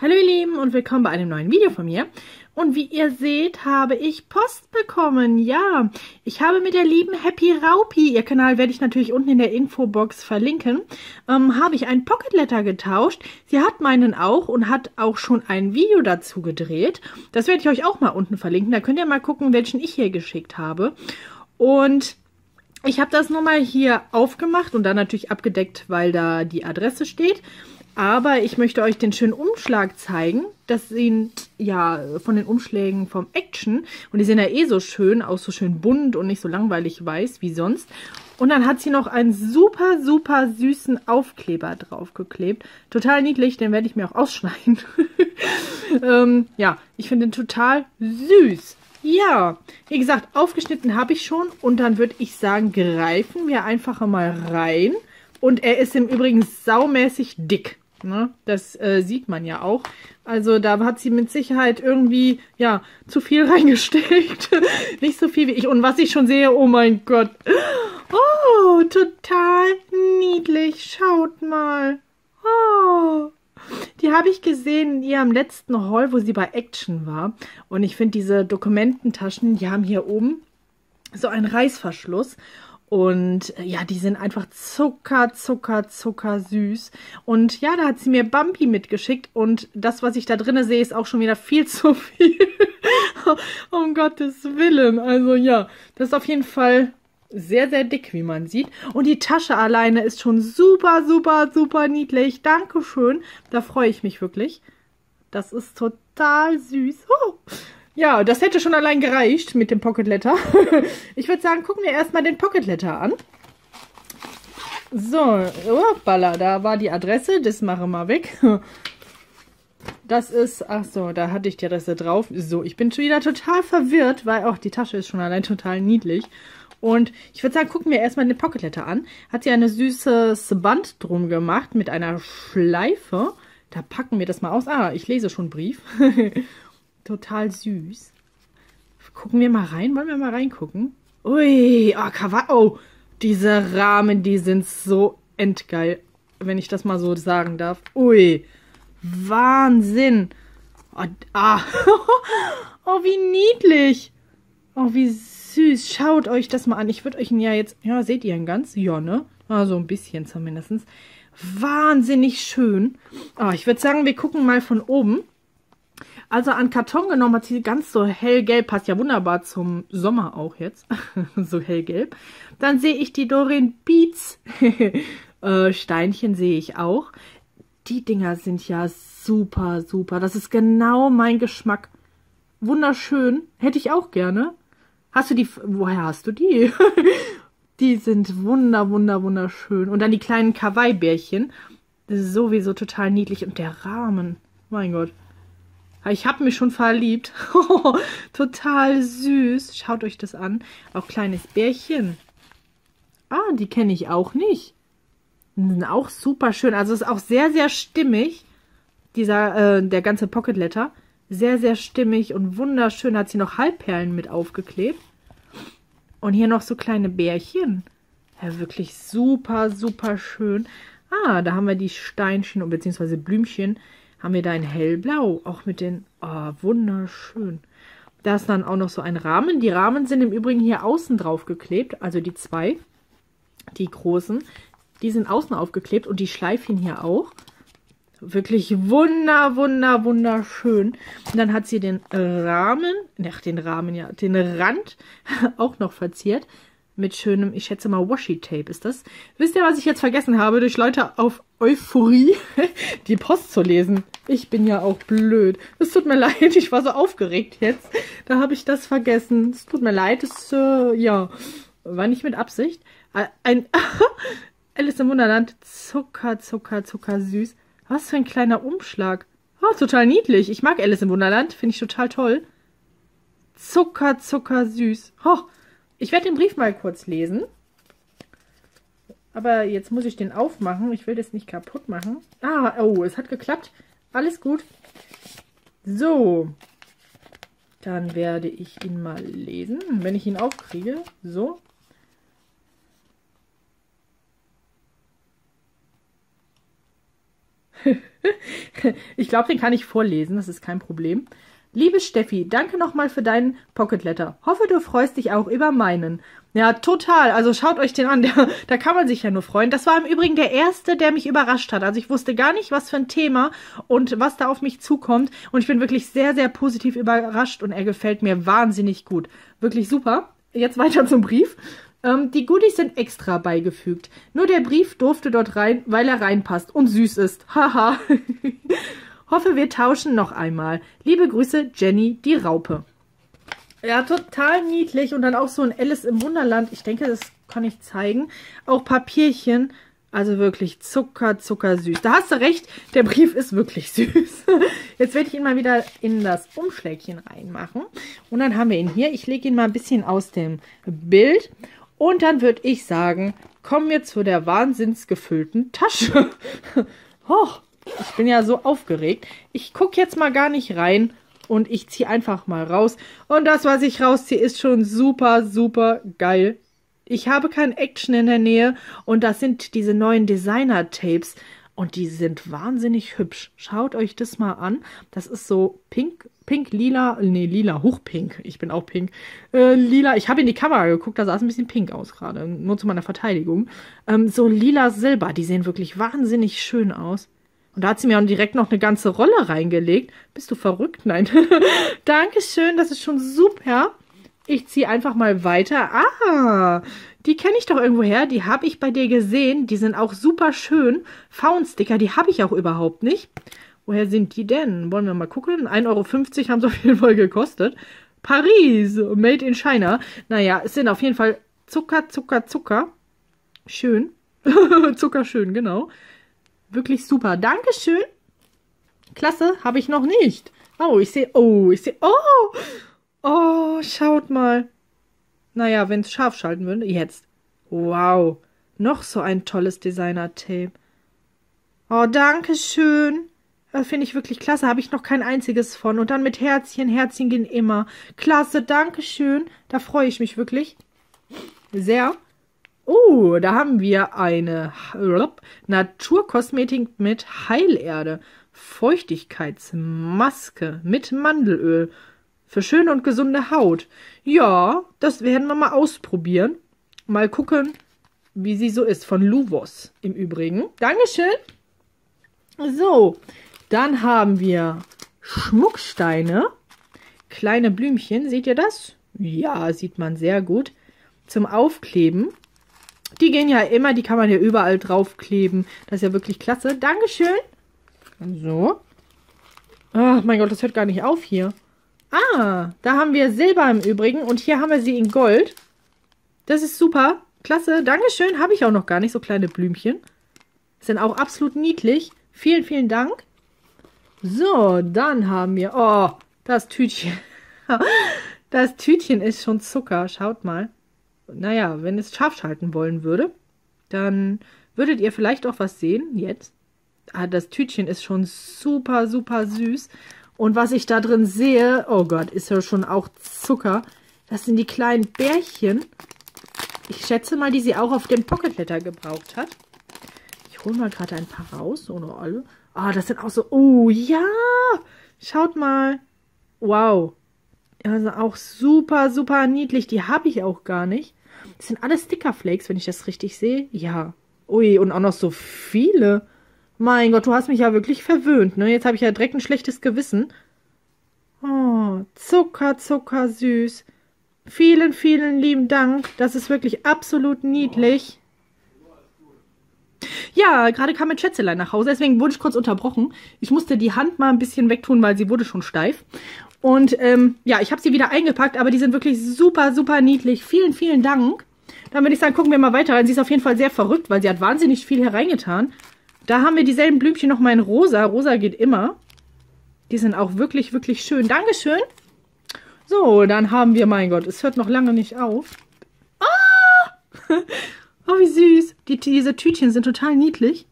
Hallo ihr Lieben und willkommen bei einem neuen Video von mir. Und wie ihr seht, habe ich Post bekommen. Ja, ich habe mit der lieben Happy Raupi, ihr Kanal werde ich natürlich unten in der Infobox verlinken, ähm, habe ich ein Pocket Letter getauscht. Sie hat meinen auch und hat auch schon ein Video dazu gedreht. Das werde ich euch auch mal unten verlinken. Da könnt ihr mal gucken, welchen ich hier geschickt habe. Und ich habe das nur mal hier aufgemacht und dann natürlich abgedeckt, weil da die Adresse steht. Aber ich möchte euch den schönen Umschlag zeigen. Das sind ja von den Umschlägen vom Action. Und die sind ja eh so schön, auch so schön bunt und nicht so langweilig weiß wie sonst. Und dann hat sie noch einen super, super süßen Aufkleber draufgeklebt. Total niedlich, den werde ich mir auch ausschneiden. ähm, ja, ich finde den total süß. Ja, wie gesagt, aufgeschnitten habe ich schon. Und dann würde ich sagen, greifen wir einfach mal rein. Und er ist im Übrigen saumäßig dick. Ne? Das äh, sieht man ja auch. Also da hat sie mit Sicherheit irgendwie, ja, zu viel reingesteckt. Nicht so viel wie ich. Und was ich schon sehe, oh mein Gott. Oh, total niedlich. Schaut mal. Oh. Die habe ich gesehen in ihrem letzten Haul, wo sie bei Action war. Und ich finde diese Dokumententaschen, die haben hier oben so einen Reißverschluss. Und äh, ja, die sind einfach zucker, zucker, zucker süß. Und ja, da hat sie mir Bumpy mitgeschickt. Und das, was ich da drinne sehe, ist auch schon wieder viel zu viel. um Gottes Willen. Also ja, das ist auf jeden Fall sehr, sehr dick, wie man sieht. Und die Tasche alleine ist schon super, super, super niedlich. Dankeschön. Da freue ich mich wirklich. Das ist total süß. Oh. Ja, das hätte schon allein gereicht mit dem Pocket Letter. ich würde sagen, gucken wir erstmal den Pocket Letter an. So, hoppala, da war die Adresse, das mache wir mal weg. Das ist, ach so, da hatte ich die Adresse drauf. So, ich bin schon wieder total verwirrt, weil auch die Tasche ist schon allein total niedlich. Und ich würde sagen, gucken wir erstmal den Pocket Letter an. Hat sie eine süßes Band drum gemacht mit einer Schleife. Da packen wir das mal aus. Ah, ich lese schon Brief. Total süß. Gucken wir mal rein. Wollen wir mal reingucken? Ui, oh, Kawaii. Oh, diese Rahmen, die sind so endgeil. Wenn ich das mal so sagen darf. Ui, Wahnsinn. Oh, ah. oh, wie niedlich. Oh, wie süß. Schaut euch das mal an. Ich würde euch ihn ja jetzt... Ja, seht ihr ihn ganz? Ja, ne? Ah, so ein bisschen zumindest. Wahnsinnig schön. Oh, ich würde sagen, wir gucken mal von oben. Also an Karton genommen hat sie ganz so hellgelb, passt ja wunderbar zum Sommer auch jetzt, so hellgelb. Dann sehe ich die Dorin Beats äh, Steinchen sehe ich auch. Die Dinger sind ja super, super. Das ist genau mein Geschmack. Wunderschön. Hätte ich auch gerne. Hast du die, woher hast du die? die sind wunder, wunder, wunderschön. Und dann die kleinen Kawaii-Bärchen. Sowieso total niedlich. Und der Rahmen. Mein Gott. Ich habe mich schon verliebt. Total süß. Schaut euch das an. Auch kleines Bärchen. Ah, die kenne ich auch nicht. Die sind auch super schön. Also ist auch sehr, sehr stimmig. Dieser, äh, der ganze Pocket Letter. Sehr, sehr stimmig und wunderschön. Hat sie noch Halbperlen mit aufgeklebt. Und hier noch so kleine Bärchen. Ja, wirklich super, super schön. Ah, da haben wir die Steinchen bzw. Blümchen haben wir da in hellblau, auch mit den, oh, wunderschön. Da ist dann auch noch so ein Rahmen. Die Rahmen sind im Übrigen hier außen drauf geklebt, also die zwei, die großen, die sind außen aufgeklebt und die Schleifchen hier auch. Wirklich wunder, wunder, wunderschön. Und dann hat sie den Rahmen, ach, den Rahmen, ja, den Rand auch noch verziert mit schönem, ich schätze mal Washi-Tape ist das. Wisst ihr, was ich jetzt vergessen habe, durch Leute auf Euphorie die Post zu lesen? Ich bin ja auch blöd. Es tut mir leid, ich war so aufgeregt jetzt. Da habe ich das vergessen. Es tut mir leid, es, äh, ja, war nicht mit Absicht. Ein Alice im Wunderland, Zucker, Zucker, Zucker süß. Was für ein kleiner Umschlag. Oh, total niedlich. Ich mag Alice im Wunderland, finde ich total toll. Zucker, Zucker süß. Oh, ich werde den Brief mal kurz lesen. Aber jetzt muss ich den aufmachen. Ich will das nicht kaputt machen. Ah, oh, es hat geklappt. Alles gut. So. Dann werde ich ihn mal lesen, wenn ich ihn aufkriege. So. ich glaube, den kann ich vorlesen, das ist kein Problem. Liebe Steffi, danke nochmal für deinen Pocket Letter. Hoffe, du freust dich auch über meinen. Ja, total. Also schaut euch den an. Der, da kann man sich ja nur freuen. Das war im Übrigen der erste, der mich überrascht hat. Also ich wusste gar nicht, was für ein Thema und was da auf mich zukommt. Und ich bin wirklich sehr, sehr positiv überrascht und er gefällt mir wahnsinnig gut. Wirklich super. Jetzt weiter zum Brief. Ähm, die Goodies sind extra beigefügt. Nur der Brief durfte dort rein, weil er reinpasst und süß ist. Haha. Hoffe, wir tauschen noch einmal. Liebe Grüße, Jenny, die Raupe. Ja, total niedlich. Und dann auch so ein Alice im Wunderland. Ich denke, das kann ich zeigen. Auch Papierchen. Also wirklich zucker, zucker süß. Da hast du recht, der Brief ist wirklich süß. Jetzt werde ich ihn mal wieder in das Umschlägchen reinmachen. Und dann haben wir ihn hier. Ich lege ihn mal ein bisschen aus dem Bild. Und dann würde ich sagen, kommen wir zu der wahnsinnsgefüllten Tasche. Hoch, ich bin ja so aufgeregt. Ich gucke jetzt mal gar nicht rein und ich ziehe einfach mal raus. Und das, was ich rausziehe, ist schon super, super geil. Ich habe kein Action in der Nähe und das sind diese neuen Designer-Tapes. Und die sind wahnsinnig hübsch. Schaut euch das mal an. Das ist so pink, pink, lila, nee, lila, hochpink. Ich bin auch pink. Äh, lila, ich habe in die Kamera geguckt, da sah es ein bisschen pink aus gerade. Nur zu meiner Verteidigung. Ähm, so lila, silber, die sehen wirklich wahnsinnig schön aus. Und da hat sie mir auch direkt noch eine ganze Rolle reingelegt. Bist du verrückt? Nein. Dankeschön, das ist schon super. Ich ziehe einfach mal weiter. Ah, die kenne ich doch irgendwo her. Die habe ich bei dir gesehen. Die sind auch super schön. Faunsticker, die habe ich auch überhaupt nicht. Woher sind die denn? Wollen wir mal gucken. 1,50 Euro haben sie auf jeden Fall gekostet. Paris, made in China. Naja, es sind auf jeden Fall Zucker, Zucker, Zucker. Schön. Zuckerschön, genau. Wirklich super. Dankeschön. Klasse, habe ich noch nicht. Oh, ich sehe, oh, ich sehe, oh, oh, schaut mal. Naja, wenn es scharf schalten würde, jetzt. Wow, noch so ein tolles Designer-Tape. Oh, danke schön. Das finde ich wirklich klasse. Habe ich noch kein einziges von. Und dann mit Herzchen. Herzchen gehen immer. Klasse, danke schön. Da freue ich mich wirklich sehr. Oh, da haben wir eine Naturkosmetik mit Heilerde. Feuchtigkeitsmaske mit Mandelöl. Für schöne und gesunde Haut. Ja, das werden wir mal ausprobieren. Mal gucken, wie sie so ist. Von Luvos im Übrigen. Dankeschön. So, dann haben wir Schmucksteine. Kleine Blümchen. Seht ihr das? Ja, sieht man sehr gut. Zum Aufkleben. Die gehen ja immer, die kann man ja überall draufkleben. Das ist ja wirklich klasse. Dankeschön. So. Ach, mein Gott, das hört gar nicht auf hier. Ah, da haben wir Silber im Übrigen und hier haben wir sie in Gold. Das ist super. Klasse. Dankeschön. Habe ich auch noch gar nicht, so kleine Blümchen. Sind auch absolut niedlich. Vielen, vielen Dank. So, dann haben wir... Oh, das Tütchen. das Tütchen ist schon Zucker. Schaut mal naja, wenn es scharf schalten wollen würde, dann würdet ihr vielleicht auch was sehen jetzt. Ah, das Tütchen ist schon super, super süß. Und was ich da drin sehe, oh Gott, ist ja schon auch Zucker. Das sind die kleinen Bärchen. Ich schätze mal, die sie auch auf dem Pocket Letter gebraucht hat. Ich hole mal gerade ein paar raus, ohne alle. Ah, das sind auch so, oh ja, schaut mal. Wow, also auch super, super niedlich. Die habe ich auch gar nicht. Das sind alles Stickerflakes, wenn ich das richtig sehe. Ja. Ui, und auch noch so viele. Mein Gott, du hast mich ja wirklich verwöhnt, ne? Jetzt habe ich ja direkt ein schlechtes Gewissen. Oh, Zucker, Zucker, süß. Vielen, vielen lieben Dank. Das ist wirklich absolut niedlich. Ja, gerade kam mein Schätzelein nach Hause, deswegen wurde ich kurz unterbrochen. Ich musste die Hand mal ein bisschen wegtun, weil sie wurde schon steif. Und ähm, ja, ich habe sie wieder eingepackt, aber die sind wirklich super, super niedlich. Vielen, vielen Dank. Dann würde ich sagen, gucken wir mal weiter. Sie ist auf jeden Fall sehr verrückt, weil sie hat wahnsinnig viel hereingetan. Da haben wir dieselben Blümchen nochmal in rosa. Rosa geht immer. Die sind auch wirklich, wirklich schön. Dankeschön. So, dann haben wir, mein Gott, es hört noch lange nicht auf. Ah! Oh, wie süß. Die, diese Tütchen sind total niedlich.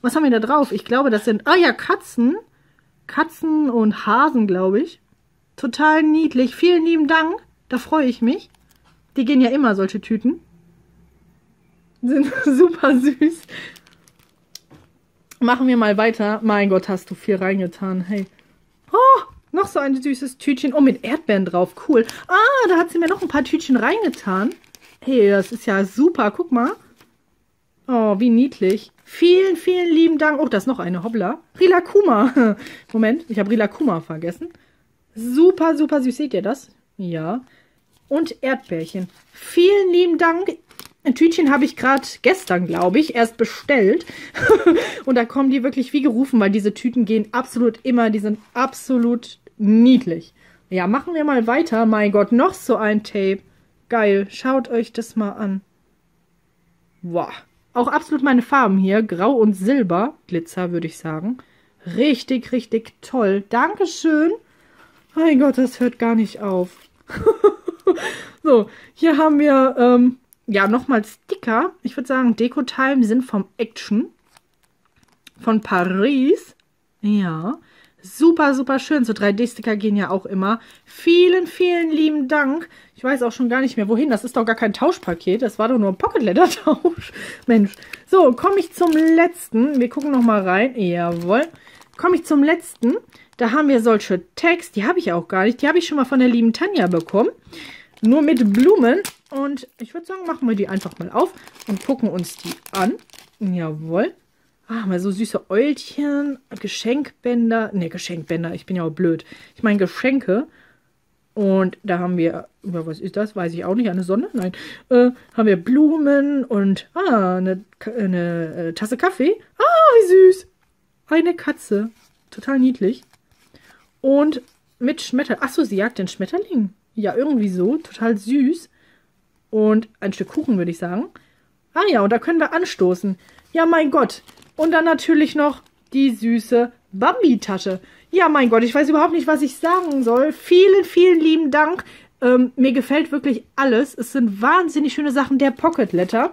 Was haben wir da drauf? Ich glaube, das sind, ah ja, Katzen. Katzen und Hasen, glaube ich. Total niedlich. Vielen lieben Dank. Da freue ich mich. Die gehen ja immer, solche Tüten. Sind super süß. Machen wir mal weiter. Mein Gott, hast du viel reingetan. Hey. Oh, noch so ein süßes Tütchen. Oh, mit Erdbeeren drauf. Cool. Ah, da hat sie mir noch ein paar Tütchen reingetan. Hey, das ist ja super. Guck mal. Oh, wie niedlich. Vielen, vielen lieben Dank. Oh, da ist noch eine. Hoppla. Rilakuma. Moment, ich habe Rilakuma vergessen. Super, super süß. Seht ihr das? Ja. Und Erdbärchen. Vielen lieben Dank. Ein Tütchen habe ich gerade gestern, glaube ich, erst bestellt. und da kommen die wirklich wie gerufen, weil diese Tüten gehen absolut immer, die sind absolut niedlich. Ja, machen wir mal weiter. Mein Gott, noch so ein Tape. Geil, schaut euch das mal an. Wow. Auch absolut meine Farben hier, grau und silber, Glitzer würde ich sagen. Richtig, richtig toll. Dankeschön. Mein Gott, das hört gar nicht auf. so, hier haben wir ähm, ja, nochmal Sticker. Ich würde sagen, Deko-Time sind vom Action. Von Paris. Ja. Super, super schön. So 3D-Sticker gehen ja auch immer. Vielen, vielen lieben Dank. Ich weiß auch schon gar nicht mehr, wohin. Das ist doch gar kein Tauschpaket. Das war doch nur ein Pocket-Letter-Tausch. Mensch. So, komme ich zum letzten. Wir gucken nochmal rein. Jawohl. Komme ich zum letzten. Da haben wir solche Tags. Die habe ich auch gar nicht. Die habe ich schon mal von der lieben Tanja bekommen. Nur mit Blumen. Und ich würde sagen, machen wir die einfach mal auf und gucken uns die an. Jawohl. Ah, mal so süße Eulchen, Geschenkbänder. Ne, Geschenkbänder, ich bin ja auch blöd. Ich meine Geschenke. Und da haben wir, was ist das? Weiß ich auch nicht, eine Sonne? Nein. Äh, haben wir Blumen und, ah, eine, eine äh, Tasse Kaffee. Ah, wie süß. Eine Katze. Total niedlich. Und mit Schmetterling. Achso, sie jagt den Schmetterling. Ja, irgendwie so. Total süß. Und ein Stück Kuchen, würde ich sagen. Ah ja, und da können wir anstoßen. Ja, mein Gott. Und dann natürlich noch die süße Bambi-Tasche. Ja, mein Gott, ich weiß überhaupt nicht, was ich sagen soll. Vielen, vielen lieben Dank. Ähm, mir gefällt wirklich alles. Es sind wahnsinnig schöne Sachen. Der Pocket Letter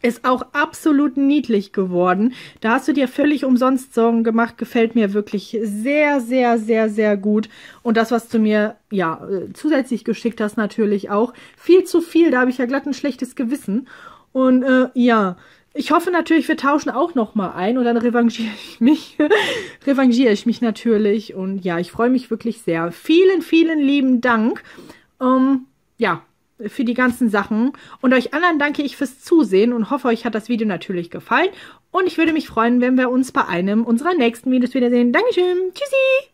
ist auch absolut niedlich geworden. Da hast du dir völlig umsonst Sorgen gemacht. Gefällt mir wirklich sehr, sehr, sehr, sehr gut. Und das, was du mir ja äh, zusätzlich geschickt hast, natürlich auch. Viel zu viel. Da habe ich ja glatt ein schlechtes Gewissen. Und äh, ja, ich hoffe natürlich, wir tauschen auch noch mal ein und dann revanchiere ich mich. revanchiere ich mich natürlich. Und ja, ich freue mich wirklich sehr. Vielen, vielen lieben Dank. Ähm, ja, für die ganzen Sachen. Und euch anderen danke ich fürs Zusehen und hoffe, euch hat das Video natürlich gefallen. Und ich würde mich freuen, wenn wir uns bei einem unserer nächsten Videos wiedersehen. Dankeschön. Tschüssi.